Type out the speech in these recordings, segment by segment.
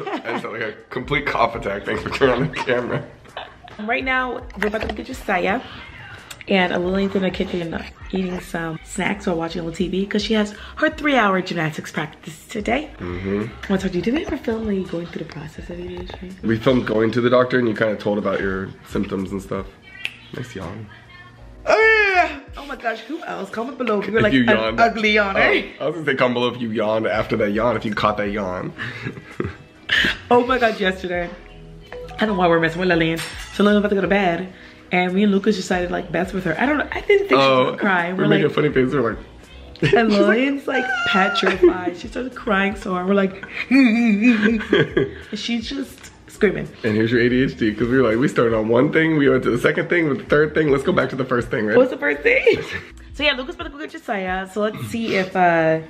I just had like a complete cough attack. Thanks for turning on the camera. Right now, we're about to get Josiah. And Lillian's in the kitchen uh, eating some snacks while watching a little TV because she has her three hour gymnastics practice today. Mm-hmm. I want to talk to you. Did we ever film like going through the process of ADHD? We filmed going to the doctor and you kind of told about your symptoms and stuff. Nice yawn. Oh, yeah. oh my gosh, who else? Comment below if you were like you an ugly yawner. Oh, eh? I was gonna say comment below if you yawned after that yawn, if you caught that yawn. Oh my god, yesterday. I don't know why we're messing with Lillian. So Lillian about to go to bed. And me and Lucas decided like mess with her. I don't know. I didn't think she was oh, cry. we We're make like, a funny faces. We're like, and Lillian's like petrified. She started crying so hard. We're like, she's just screaming. and here's your ADHD because we were like, we started on one thing, we went to the second thing, with the third thing. Let's go back to the first thing, right? What's the first thing? so yeah, Lucas better go get Josiah. So let's see if uh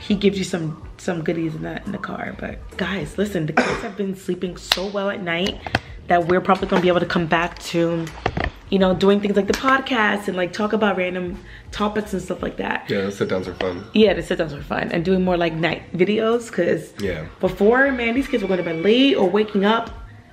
he gives you some some goodies in the in the car. But guys, listen, the kids have been sleeping so well at night that we're probably gonna be able to come back to you know doing things like the podcast and like talk about random topics and stuff like that. yeah, the sit downs are fun. Yeah, the sit downs are fun and doing more like night videos because Yeah. before man, these kids were going to bed late or waking up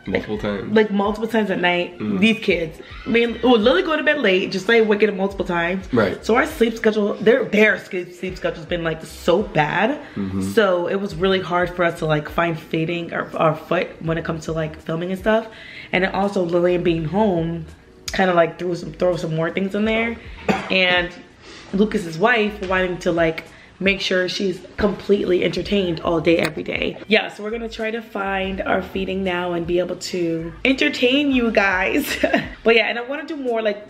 Multiple times. like multiple times at night. Mm. These kids, I mean, oh, Lily go to bed late, just like waking up multiple times. Right. So our sleep schedule, their their sleep schedule's been like so bad. Mm-hmm. So it was really hard for us to like find fading our, our foot when it comes to like filming and stuff. And then also Lillian being home, kind of like threw some throw some more things in there, and Lucas's wife wanting to like make sure she's completely entertained all day every day yeah so we're gonna try to find our feeding now and be able to entertain you guys but yeah and i want to do more like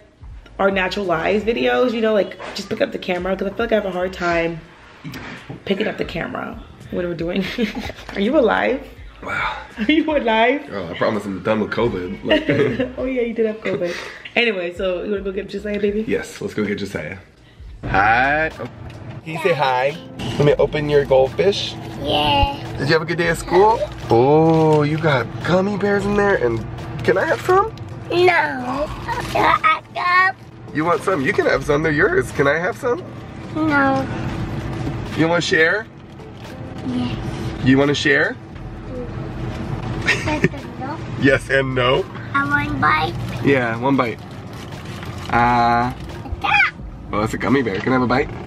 our natural lives videos you know like just pick up the camera because i feel like i have a hard time picking up the camera when we're doing are you alive Wow. are you alive Girl, I promise I'm done with COVID. Like, oh yeah you did have covid anyway so you want to go get Josiah baby yes, let's go get Josiah. Hi. Oh. Can you say hi? Let me open your goldfish. Yeah. Did you have a good day at school? Oh, you got gummy bears in there, and can I have some? No. I got You want some? You can have some. They're yours. Can I have some? no. You want to share? Yes. You want to share? no. Yes and no. I want bite. Yeah, one bite. Uh, yeah. well, that's a gummy bear. Can I have a bite?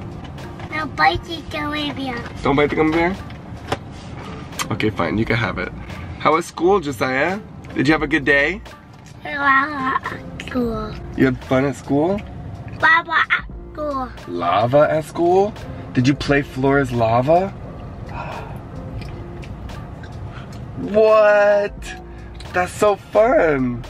No bite Olivia. Don't bite the gummy bear? Okay, fine. You can have it. How was school, Josiah? Did you have a good day? Cool. You had fun at school? Baba cool. Lava at school? Did you play Floor is Lava? What? That's so fun.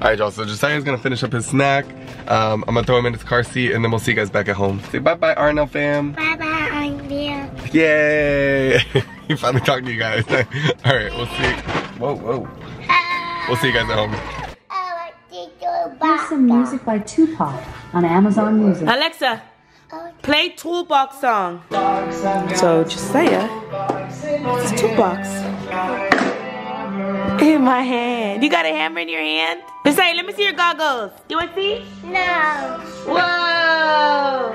All right, y'all, so Josiah's gonna finish up his snack. Um, I'm gonna throw him in his car seat and then we'll see you guys back at home. Say bye-bye, R & L fam. Bye bye, Olivia. Yay! he finally talked to you guys. All right, we'll see. Whoa, whoa. We'll see you guys at home. I want to go Here's some music by Tupac on Amazon Music. alexa play toolbox song so Josiah this is toolbox in my hand you got a hammer in your hand Josiah let me see your goggles you want to see No. whoa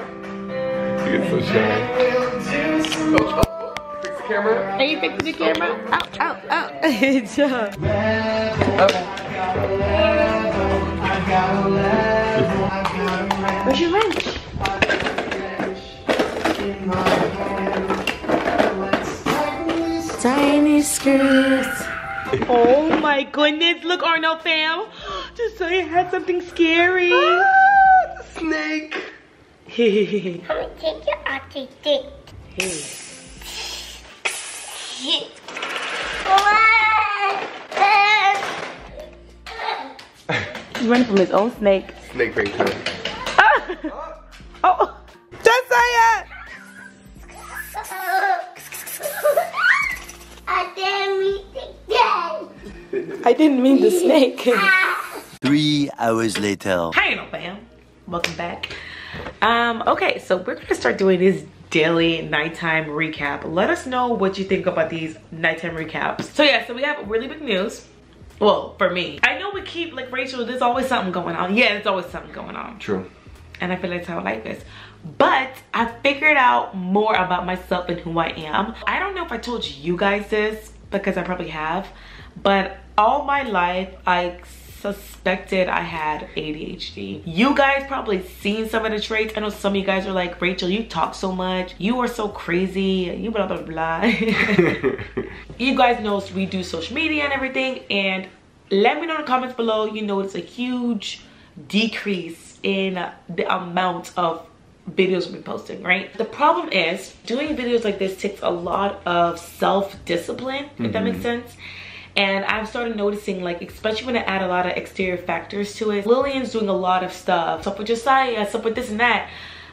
You get so shy. Oh, oh, oh. Fix the camera. are you fixing the camera oh oh oh good job where's your wrench tiny skirts oh my goodness look R & L fam Josiah had something scary ah, Snake. I'm gonna take your autistic. He's running from his own snake. Snake face. I didn't mean the snake. Three hours later. Hi, no fam. Welcome back. Um, okay, so we're gonna start doing this daily nighttime recap. Let us know what you think about these nighttime recaps. So yeah, so we have really big news. Well, for me. I know we keep like Rachel, there's always something going on. Yeah, there's always something going on. True. and I feel like that's how life is. But I figured out more about myself and who I am. I don't know if I told you guys this, because I probably have. But all my life, I suspected I had ADHD. You guys probably seen some of the traits. I know some of you guys are like, Rachel, you talk so much. You are so crazy. You blah, blah, blah. you guys know we do social media and everything. And let me know in the comments below, you notice a huge decrease in the amount of videos we've been posting, right? The problem is doing videos like this takes a lot of self-discipline, if that makes mm-hmm. sense and I've started noticing like especially when I add a lot of exterior factors to it Lillian's doing a lot of stuff. Stuff with Josiah stuff with this and that.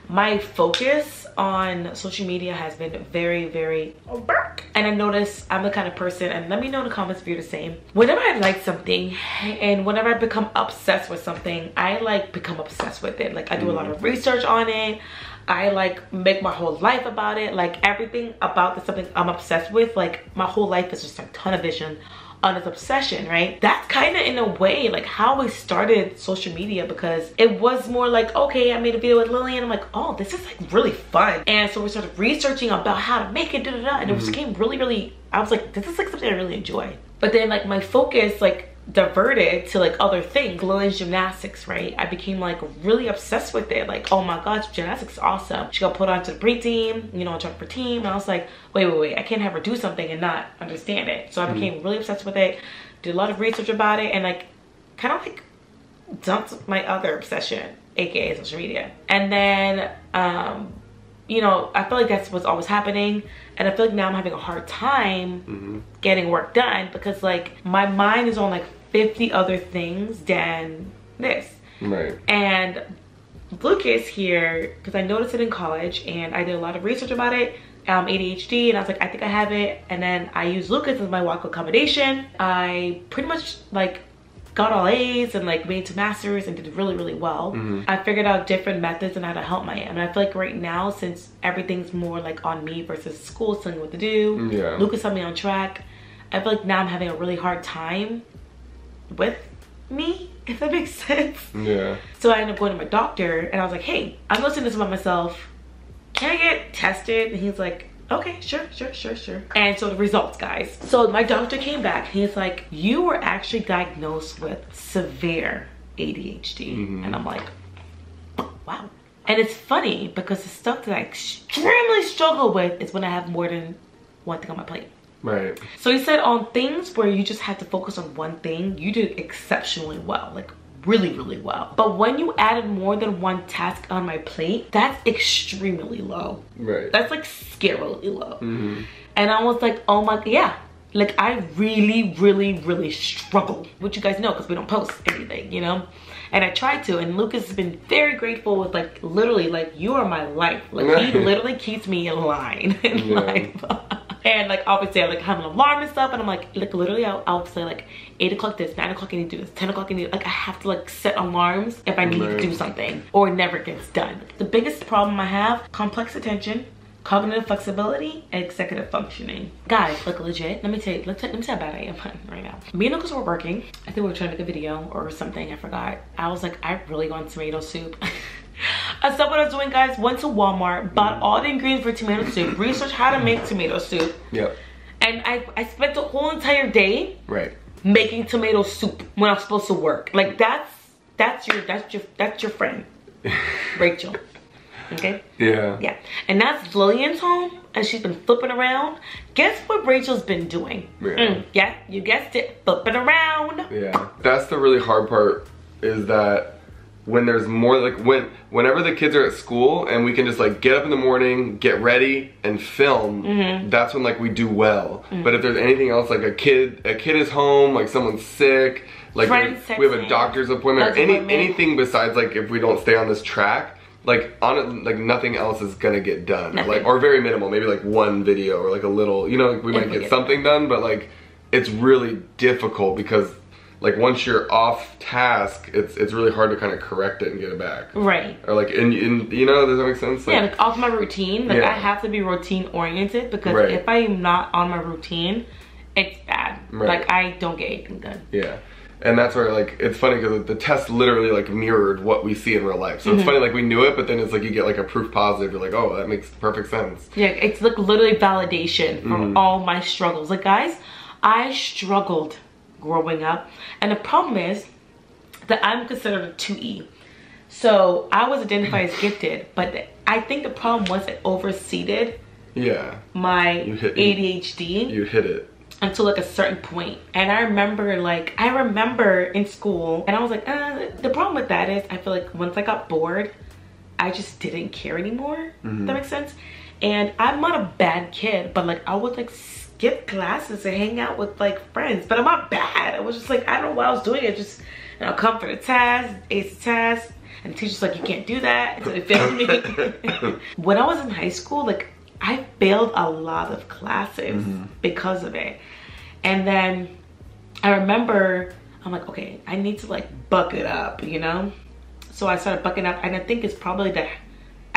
My focus on social media has been very very and I notice I'm the kind of person and let me know in the comments if you're the same. Whenever I like something and whenever I become obsessed with something I like become obsessed with it. Like I do a lot of mm-hmm. research on it. I like make my whole life about it. Like everything about the something I'm obsessed with like my whole life is just a ton of vision on this obsession, right? That's kind of in a way like how we started social media because it was more like, okay, I made a video with Lily and I'm like, oh, this is like really fun. And so we started researching about how to make it, da da da. And mm -hmm. it just mm-hmm. really, really, I was like, this is like something I really enjoy. But then like my focus, like diverted to like other things Lillian's gymnastics right I became like really obsessed with it like oh my gosh gymnastics is awesome she got put onto the pre team you know on for team and I was like wait wait wait I can't have her do something and not understand it so I mm-hmm. became mm -hmm. really obsessed with it did a lot of research about it and like kind of like dumped my other obsession aka social media and then um you know, I feel like that's what's always happening. And I feel like now I'm having a hard time mm -hmm. getting work done because like my mind is on like 50 other things than this. Right. And Lucas here, because I noticed it in college and I did a lot of research about it, um, ADHD, and I was like, I think I have it. And then I used Lucas as my walk accommodation. I pretty much like got all A's and like made to masters and did really, really well. Mm -hmm. I figured out different methods and how to help my, and I feel like right now, since everything's more like on me versus school, telling me what to do, yeah. Lucas helped me on track. I feel like now I'm having a really hard time with me, if that makes sense. Yeah. So I ended up going to my doctor and I was like, hey, I'm listening to this about myself. Can I get tested? And he's like, okay, sure, sure, sure, sure. And so the results, guys. So my doctor came back. He's like, you were actually diagnosed with severe ADHD. Mm -hmm. And I'm like, wow. And it's funny because the stuff that I extremely struggle with is when I have more than one thing on my plate. Right. So he said on things where you just had to focus on one thing, you did exceptionally well. Like really, really well. But when you added more than one task on my plate, that's extremely low. Right. That's like scarily low. Mm -hmm. And I was like, oh my, yeah. Like I really, really, really struggle, which you guys know because we don't post anything, you know? And I tried to, and Lucas has been very grateful with like, literally, like, you are my life. Like he literally keeps me in line in yeah. life and like obviously I like have an alarm and stuff and I'm like like literally I'll, I'll say like 8 o'clock this 9 o'clock I need to do this 10 o'clock I need like I have to like set alarms if I need right. to do something or it never gets done. The biggest problem I have complex attention cognitive flexibility and executive functioning. Guys like legit let me tell you let, let me tell you how bad i am right now me and Lucas were working. I think we were trying to make a video or something i forgot. I was like i really want tomato soup I stopped what I was doing, guys. Went to Walmart, bought all the ingredients for tomato soup, researched how to make tomato soup. Yep. And I, I spent the whole entire day right making tomato soup when I was supposed to work. Like that's that's your that's your that's your friend, Rachel. Okay. Yeah. Yeah. And that's Lillian's home, and she's been flipping around. Guess what Rachel's been doing? Yeah. Mm, yeah, you guessed it, flipping around. Yeah. That's the really hard part. Is that when there's more like when whenever the kids are at school and we can just like get up in the morning get ready and film mm -hmm. that's when like we do well mm -hmm. but if there's anything else like a kid a kid is home like someone's sick like we have a doctor's appointment or any anything besides like if we don't stay on this track like on like nothing else is gonna get done nothing. like or very minimal maybe like one video or like a little you know like we if might we get, get something done but like it's really difficult because like once you're off task, it's it's really hard to kind of correct it and get it back. Right. Or like in, in you know, does that make sense? Like, yeah, like off my routine. Like yeah. I have to be routine oriented because right. if I'm not on my routine, it's bad. Right. Like I don't get anything done. Yeah. And that's where like it's funny because the test literally like mirrored what we see in real life. So mm -hmm. it's mm-hmm. funny like we knew it, but then it's like you get like a proof positive. You're like, oh, that makes perfect sense. Yeah, it's like literally validation from mm -hmm. all my struggles. Like guys, I struggled growing up. And the problem is that I'm considered a 2E. So I was identified as gifted, but I think the problem was it overseeded Yeah. my You hit- ADHD You hit it. until like a certain point. And I remember like, I remember in school and I was like, uh, the problem with that is I feel like once I got bored, I just didn't care anymore. Mm-hmm. That makes sense. And I'm not a bad kid, but like I was like skip classes and hang out with like friends, but I'm not bad. I was just like, I don't know what I was doing. I just, you know, come for the test, ace the test. And the teacher's like, you can't do that. So failed me. when I was in high school, like I failed a lot of classes mm-hmm. because of it. And then I remember I'm like, okay, I need to like buck it up, you know? So I started bucking up and I think it's probably the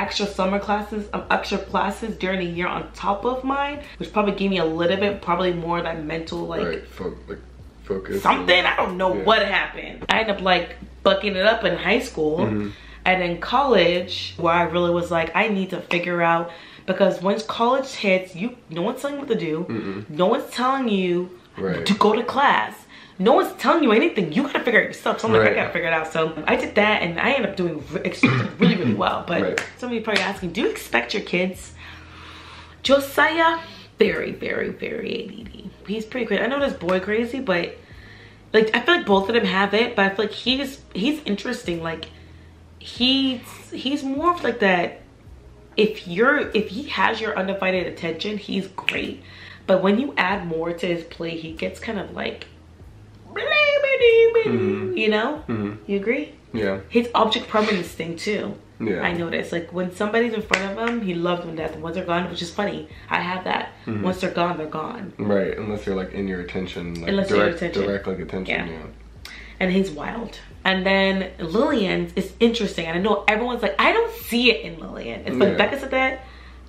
extra summer classes, um, extra classes during the year on top of mine, which probably gave me a little bit, probably more that mental like right. Fo- like focus. something. I don't know Yeah. what happened. I ended up like bucking it up in high school Mm-hmm. and in college where I really was like, I need to figure out because once college hits, you no one's telling you what to do. No one's telling you Right. to go to class. No one's telling you anything. You gotta figure it yourself. So I'm like, I gotta figure it out. So I did that and I ended up doing really, really well. But Right. some of you probably asking, do you expect your kids Josiah, very, very, very ADD. He's pretty crazy. I know this boy crazy, but like I feel like both of them have it. But I feel like he's he's interesting. Like he's he's more of like that. If you're if he has your undivided attention, he's great. But when you add more to his play, he gets kind of like, you know. You agree? Yeah. His object permanence thing too. Yeah. I noticed. Like when somebody's in front of him, he loves them to death. Once they're gone, which is funny, I have that. Mm-hmm. Once they're gone, they're gone. Right. Unless you're like in your attention. Like, Unless you're direct, in attention. Direct like attention. Yeah. Yeah. And he's wild. And then Lillian's is interesting. And I know everyone's like, I don't see it in Lillian. It's like Yeah. Becca said that,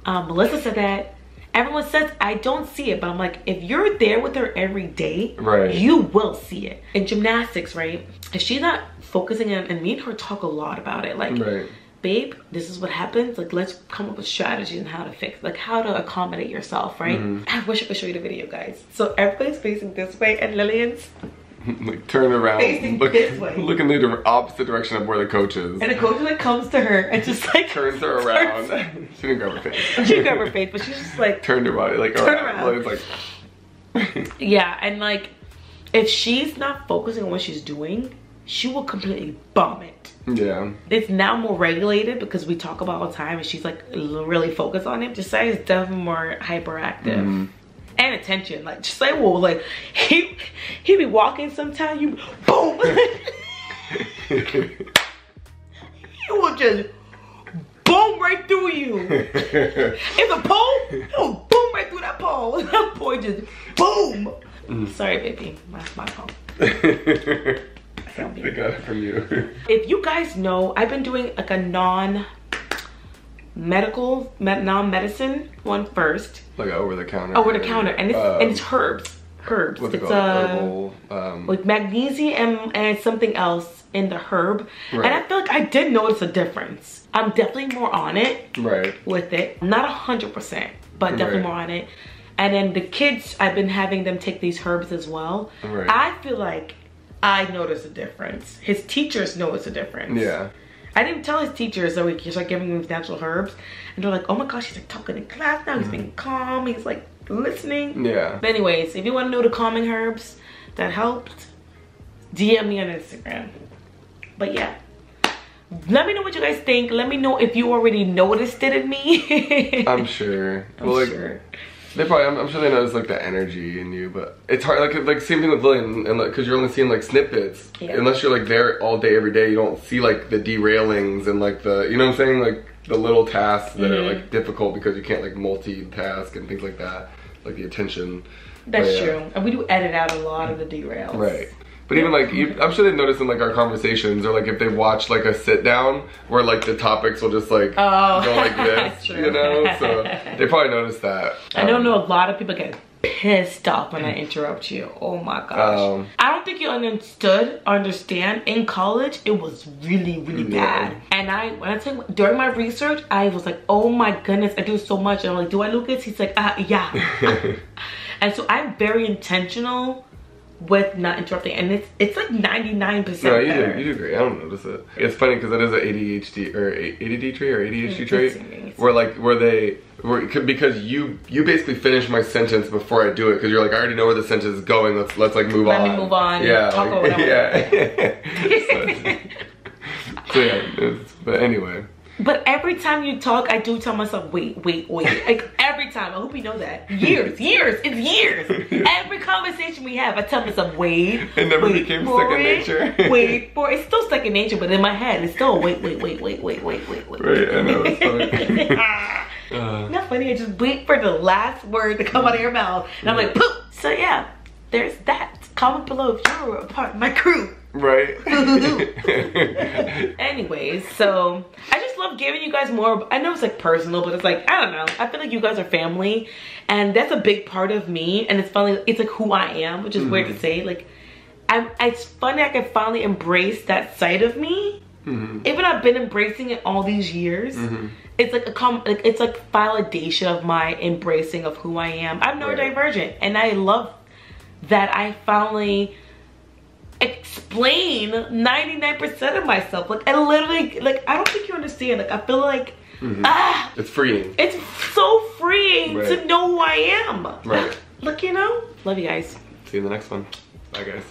um, Melissa said that. Everyone says I don't see it, but I'm like, if you're there with her every day, Right. you will see it. In gymnastics, right? If she's not focusing on, and me and her talk a lot about it, like, Right. babe, this is what happens. Like, let's come up with strategies and how to fix, like, how to accommodate yourself, right? Mm-hmm. I wish I could show you the video, guys. So everybody's facing this way, and Lillian's like turn around. Facing Look, this way. look in the opposite direction of where the coach is. And the coach like comes to her and just like turns her around. she didn't grab her face. She grabbed her face, but she's just like, Turned her body like Turn around. around. Like, it's like yeah, and like, if she's not focusing on what she's doing, she will completely bomb it. yeah. It's now more regulated because we talk about all the time, and she's like really focused on it. Josiah is definitely more hyperactive. Mm-hmm. And attention, like Josiah will like he he be walking sometime, you boom, he will just boom right through you. It's a pole, he'll boom right through that pole. That boy just boom. Sorry, baby, that's my fault. they got it from you. If you guys know, I've been doing like a non medical, med- non medicine one first, like over the counter. over the counter, and it's Um, and it's herbs, herbs. It's uh, Herbal. Um, like magnesium and something else in the herb, Right. and I feel like I did notice a difference. I'm definitely more on it right. with it, not a hundred percent, but definitely Right. more on it. And then the kids, I've been having them take these herbs as well. Right. I feel like I notice a difference. His teachers notice a difference. Yeah. I didn't tell his teachers that we just like giving him natural herbs, and they're like, "Oh my gosh, he's like talking in class now. He's being calm. He's like listening." Yeah. But anyways, if you want to know the calming herbs that helped, DM me on Instagram. But yeah, let me know what you guys think. Let me know if you already noticed it in me. I'm sure. I'm well, like, sure. They probably, I'm, I'm sure they notice like the energy in you, but it's hard. Like, like same thing with Lillian, and like, cause you're only seeing like snippets. Yeah. Unless you're like there all day, every day, you don't see like the derailings and like the, you know what I'm saying, like the little tasks that are Mm-hmm. like difficult because you can't like multitask and things like that, like the attention. That's But, yeah. true. And we do edit out a lot of the derails. Right. But even like, you, I'm sure they've noticed in like our conversations, or like if they watch like a sit down where like the topics will just like Oh, go like this, you know. So they probably noticed that. I don't Um, know. A lot of people get pissed off when I interrupt you. Oh my gosh. Um, I don't think you understood, understand. In college, it was really, really Yeah. bad. And I, when I took during my research, I was like, oh my goodness, I do so much. And I'm like, do I, look Lucas? He's like, uh, yeah. And so I'm very intentional with not interrupting and it's it's like 99% No, you better. do, you do great. I don't notice it. It's funny because it is an ADHD or A- ADD trait or ADHD Mm, trait, where like where they because you you basically finish my sentence before I do it because you're like I already know where the sentence is going. Let's let's like move Let on. Let me move on, Yeah, talk like, yeah. so, so yeah, it's, but anyway. But every time you talk, I do tell myself, wait, wait, wait. Like every time. I hope you know that. Years, years, it's years. Every conversation we have, I tell myself, wait. It never wait became second nature. wait for it. It's still second nature, but in my head, it's still wait, wait, wait, wait, wait, wait, wait, wait. Right, I know, it's. Uh, Not funny. I just wait for the last word to come out of your mouth, and I'm like, poop. So yeah, there's that. Comment below if you're a part of my crew. right. Anyways, so I just love giving you guys more. I know it's like personal, but it's like I don't know. I feel like you guys are family, and that's a big part of me. And it's funny. It's like who I am, which is weird to say. Like, I'm. It's funny I can finally embrace that side of me. Mm-hmm. Even I've been embracing it all these years. Mm-hmm. It's like a com. Like it's like validation of my embracing of who I am. I'm neurodivergent, and I love that I finally explain 99% of myself. Like I literally like I don't think you understand. Like I feel like mm-hmm. ah it's freeing. it's so freeing to know who I am. Right. Look, you know? Love you guys. See you in the next one. Bye guys.